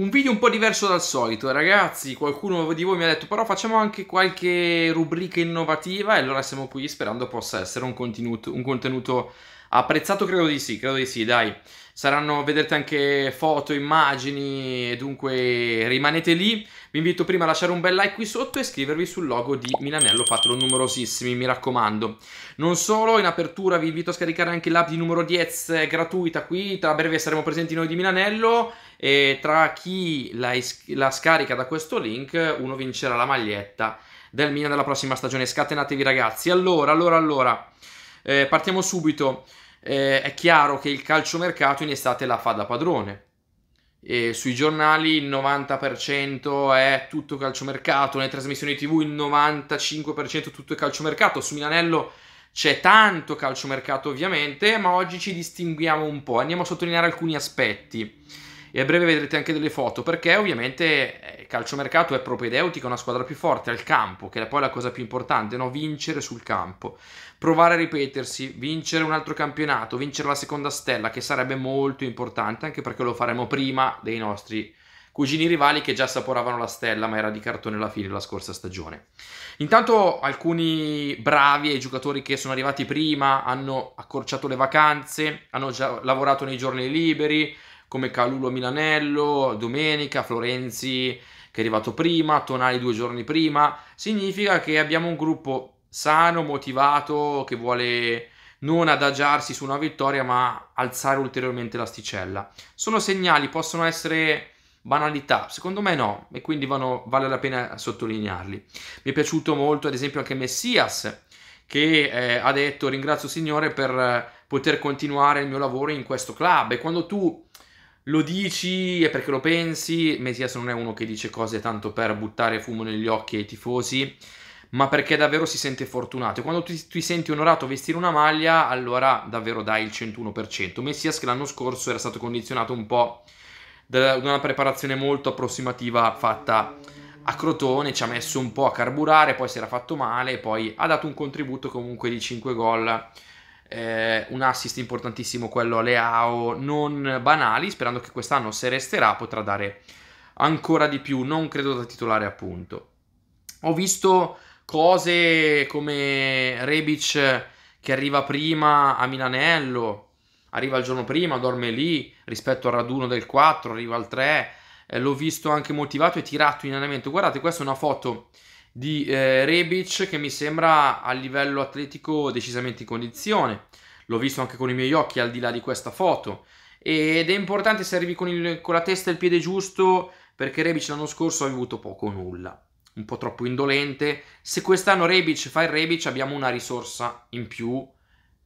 Un video un po' diverso dal solito, ragazzi. Qualcuno di voi mi ha detto, però facciamo anche qualche rubrica innovativa e allora siamo qui sperando possa essere un contenuto, un contenuto apprezzato. Credo di sì, credo di sì, dai. Saranno, vedrete anche foto, immagini, dunque rimanete lì. Vi invito prima a lasciare un bel like qui sotto e iscrivervi sul logo di Milanello, fatelo numerosissimi, mi raccomando. Non solo, in apertura vi invito a scaricare anche l'app di numero 10 gratuita qui, tra breve saremo presenti noi di Milanello e tra chi la, la scarica da questo link uno vincerà la maglietta del Milan della prossima stagione. Scatenatevi ragazzi. Allora, allora, allora, eh, partiamo subito eh, è chiaro che il calciomercato in estate la fa da padrone. E sui giornali il 90% è tutto calciomercato, nelle trasmissioni TV il 95% tutto è calciomercato. Su Milanello c'è tanto calciomercato ovviamente, ma oggi ci distinguiamo un po', andiamo a sottolineare alcuni aspetti e a breve vedrete anche delle foto perché ovviamente il eh, calciomercato è propedeutico, è una squadra più forte al campo, che è poi la cosa più importante, no? vincere sul campo, provare a ripetersi, vincere un altro campionato, vincere la seconda stella che sarebbe molto importante anche perché lo faremo prima dei nostri cugini rivali che già saporavano la stella ma era di cartone alla fine della scorsa stagione. Intanto alcuni bravi e giocatori che sono arrivati prima hanno accorciato le vacanze, hanno già lavorato nei giorni liberi, come Calulo Milanello, Domenica, Florenzi che è arrivato prima, Tonali due giorni prima, significa che abbiamo un gruppo sano, motivato, che vuole non adagiarsi su una vittoria ma alzare ulteriormente l'asticella. Sono segnali, possono essere banalità, secondo me no, e quindi vanno, vale la pena sottolinearli. Mi è piaciuto molto ad esempio anche Messias che eh, ha detto ringrazio Signore per poter continuare il mio lavoro in questo club e quando tu lo dici e perché lo pensi, Messias non è uno che dice cose tanto per buttare fumo negli occhi ai tifosi, ma perché davvero si sente fortunato. E quando ti, ti senti onorato a vestire una maglia, allora davvero dai il 101%. Messias che l'anno scorso era stato condizionato un po' da una preparazione molto approssimativa fatta a Crotone, ci ha messo un po' a carburare, poi si era fatto male, poi ha dato un contributo comunque di 5 gol eh, un assist importantissimo quello a Leao, non banali, sperando che quest'anno se resterà potrà dare ancora di più, non credo da titolare appunto. Ho visto cose come Rebic che arriva prima a Milanello, arriva il giorno prima, dorme lì rispetto al raduno del 4, arriva al 3, eh, l'ho visto anche motivato e tirato in allenamento. Guardate, questa è una foto di eh, Rebic che mi sembra a livello atletico decisamente in condizione. L'ho visto anche con i miei occhi al di là di questa foto. Ed è importante se arrivi con, il, con la testa e il piede giusto perché Rebic l'anno scorso ha avuto poco o nulla. Un po' troppo indolente. Se quest'anno Rebic fa il Rebic abbiamo una risorsa in più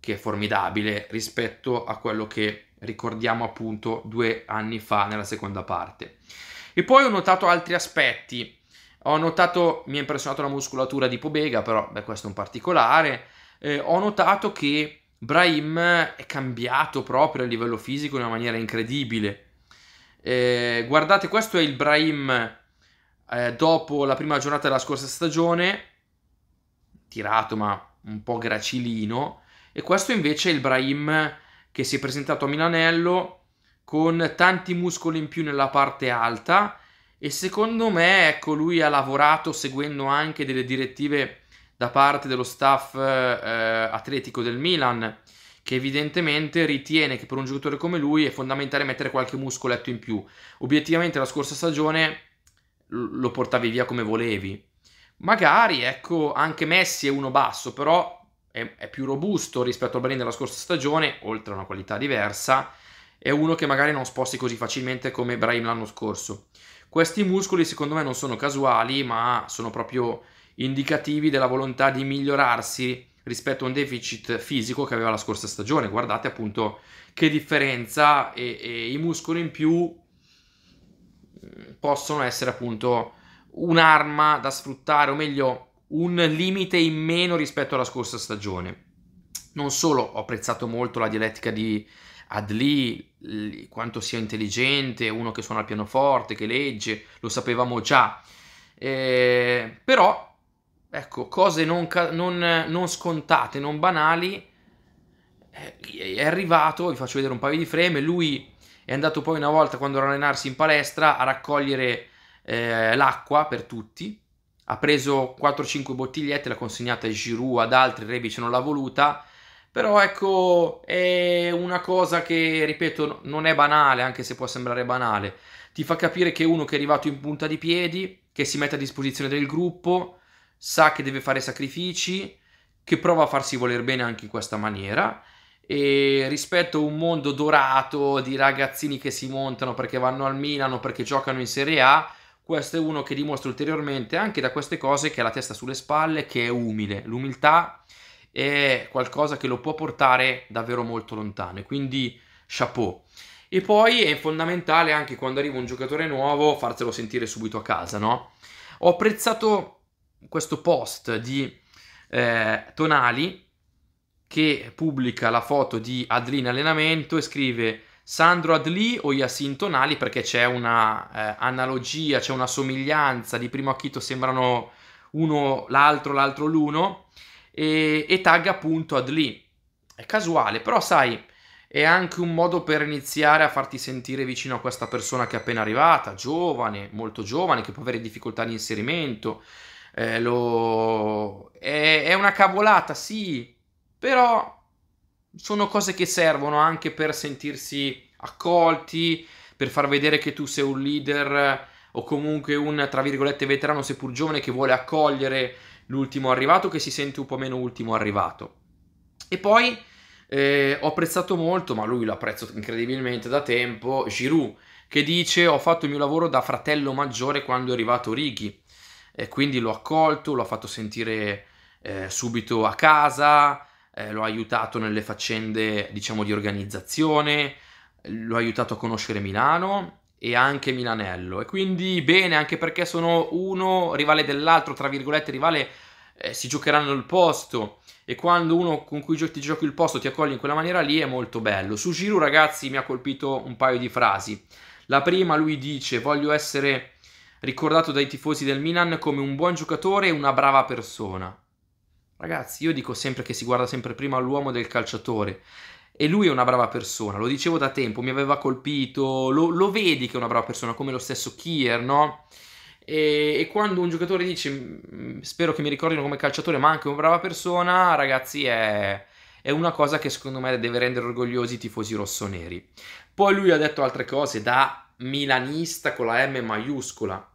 che è formidabile rispetto a quello che ricordiamo appunto due anni fa nella seconda parte. E poi ho notato altri aspetti ho notato, mi ha impressionato la muscolatura di Pobega, però beh, questo è un particolare. Eh, ho notato che Brahim è cambiato proprio a livello fisico in una maniera incredibile. Eh, guardate, questo è il Brahim eh, dopo la prima giornata della scorsa stagione, tirato ma un po' gracilino. E questo invece è il Brahim che si è presentato a Milanello con tanti muscoli in più nella parte alta e secondo me ecco lui ha lavorato seguendo anche delle direttive da parte dello staff eh, atletico del Milan che evidentemente ritiene che per un giocatore come lui è fondamentale mettere qualche muscoletto in più. Obiettivamente la scorsa stagione lo portavi via come volevi. Magari, ecco, anche Messi è uno basso, però è, è più robusto rispetto al Brin della scorsa stagione, oltre a una qualità diversa, è uno che magari non sposti così facilmente come Brahim l'anno scorso. Questi muscoli secondo me non sono casuali, ma sono proprio indicativi della volontà di migliorarsi rispetto a un deficit fisico che aveva la scorsa stagione. Guardate appunto che differenza e, e i muscoli in più mm, possono essere appunto un'arma da sfruttare, o meglio, un limite in meno rispetto alla scorsa stagione. Non solo ho apprezzato molto la dialettica di Adli, quanto sia intelligente, uno che suona il pianoforte, che legge, lo sapevamo già. Eh, però, ecco, cose non, non, non scontate, non banali. Eh, è arrivato, vi faccio vedere un paio di frame, lui è andato poi una volta quando era allenarsi in palestra a raccogliere eh, l'acqua per tutti, ha preso 4-5 bottigliette, l'ha consegnata a Giroud, ad altri, Rebic non l'ha voluta, però ecco, è una cosa che, ripeto, non è banale, anche se può sembrare banale, ti fa capire che uno che è arrivato in punta di piedi, che si mette a disposizione del gruppo, sa che deve fare sacrifici, che prova a farsi voler bene anche in questa maniera e rispetto a un mondo dorato di ragazzini che si montano perché vanno al Milano, perché giocano in Serie A, questo è uno che dimostra ulteriormente anche da queste cose che ha la testa sulle spalle, che è umile. L'umiltà è qualcosa che lo può portare davvero molto lontano e quindi chapeau. E poi è fondamentale anche quando arriva un giocatore nuovo farselo sentire subito a casa, no? Ho apprezzato questo post di eh, Tonali che pubblica la foto di Adli in allenamento e scrive Sandro Adli o Yassin Tonali perché c'è una eh, analogia, c'è una somiglianza, di primo acchito sembrano uno l'altro, l'altro l'uno e, e tagga appunto Adli. È casuale, però sai, è anche un modo per iniziare a farti sentire vicino a questa persona che è appena arrivata, giovane, molto giovane, che può avere difficoltà di inserimento. Eh, lo... è, è una cavolata, sì, però sono cose che servono anche per sentirsi accolti, per far vedere che tu sei un leader o comunque un, tra virgolette, veterano seppur giovane che vuole accogliere l'ultimo arrivato, che si sente un po' meno ultimo arrivato. E poi eh, ho apprezzato molto, ma lui lo apprezzo incredibilmente da tempo, Giroud, che dice ho fatto il mio lavoro da fratello maggiore quando è arrivato Righi, e quindi l'ho accolto, l'ho fatto sentire eh, subito a casa, eh, l'ho aiutato nelle faccende, diciamo, di organizzazione, l'ho aiutato a conoscere Milano e anche Milanello. E quindi bene, anche perché sono uno rivale dell'altro, tra virgolette, rivale, eh, si giocheranno il posto. E quando uno con cui ti giochi il posto ti accoglie in quella maniera lì è molto bello. Su Giroud, ragazzi, mi ha colpito un paio di frasi. La prima, lui dice: Voglio essere ricordato dai tifosi del Milan come un buon giocatore e una brava persona. Ragazzi, io dico sempre che si guarda sempre prima all'uomo del calciatore. E lui è una brava persona, lo dicevo da tempo, mi aveva colpito, lo, lo vedi che è una brava persona, come lo stesso Kier, no? E, e, quando un giocatore dice spero che mi ricordino come calciatore, ma anche una brava persona, ragazzi, è, è una cosa che secondo me deve rendere orgogliosi i tifosi rossoneri. Poi lui ha detto altre cose da milanista con la M maiuscola.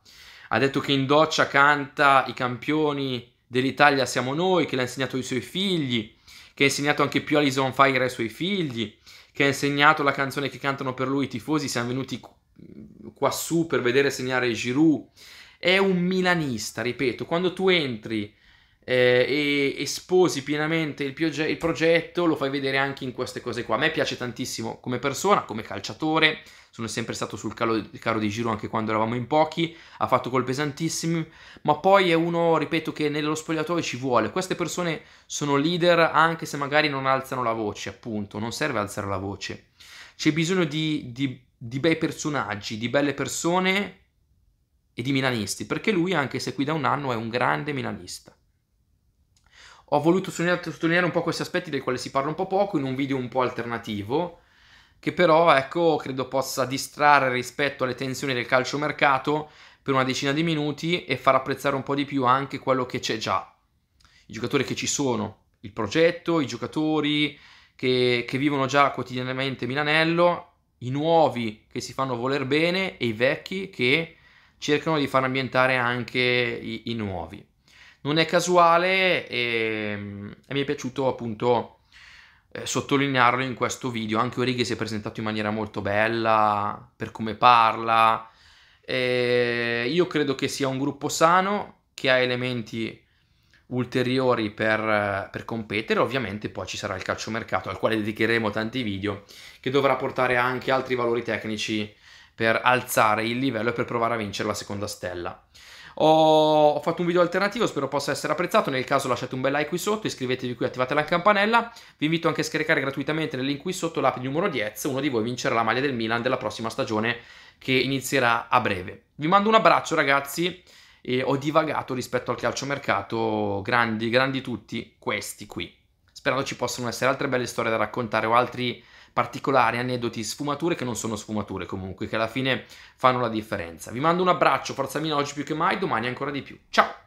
Ha detto che in doccia canta i campioni dell'Italia siamo noi, che l'ha insegnato ai suoi figli, che ha insegnato anche più Alison Fire ai suoi figli, che ha insegnato la canzone che cantano per lui i tifosi, siamo venuti qua su per vedere segnare Giroud. È un milanista, ripeto, quando tu entri eh, e sposi pienamente il, pioge- il, progetto, lo fai vedere anche in queste cose qua. A me piace tantissimo come persona, come calciatore, sono sempre stato sul calo, caro di giro anche quando eravamo in pochi, ha fatto gol pesantissimi, ma poi è uno, ripeto, che nello spogliatoio ci vuole. Queste persone sono leader anche se magari non alzano la voce, appunto, non serve alzare la voce. C'è bisogno di, di, di bei personaggi, di belle persone e di milanisti, perché lui, anche se qui da un anno, è un grande milanista ho voluto sottolineare un po' questi aspetti dei quali si parla un po' poco in un video un po' alternativo, che però, ecco, credo possa distrarre rispetto alle tensioni del calciomercato per una decina di minuti e far apprezzare un po' di più anche quello che c'è già. I giocatori che ci sono, il progetto, i giocatori che, che vivono già quotidianamente Milanello, i nuovi che si fanno voler bene e i vecchi che cercano di far ambientare anche i, i nuovi non è casuale e, e mi è piaciuto appunto eh, sottolinearlo in questo video. Anche Orighi si è presentato in maniera molto bella per come parla. E io credo che sia un gruppo sano che ha elementi ulteriori per, per, competere. Ovviamente poi ci sarà il calciomercato al quale dedicheremo tanti video che dovrà portare anche altri valori tecnici per alzare il livello e per provare a vincere la seconda stella. Ho, ho, fatto un video alternativo, spero possa essere apprezzato. Nel caso lasciate un bel like qui sotto, iscrivetevi qui, attivate la campanella. Vi invito anche a scaricare gratuitamente nel link qui sotto l'app di numero 10. Uno di voi vincerà la maglia del Milan della prossima stagione che inizierà a breve. Vi mando un abbraccio ragazzi e ho divagato rispetto al calciomercato, grandi, grandi tutti questi qui. Sperando ci possano essere altre belle storie da raccontare o altri particolari, aneddoti, sfumature che non sono sfumature comunque, che alla fine fanno la differenza. Vi mando un abbraccio, forza Mina oggi più che mai, domani ancora di più. Ciao!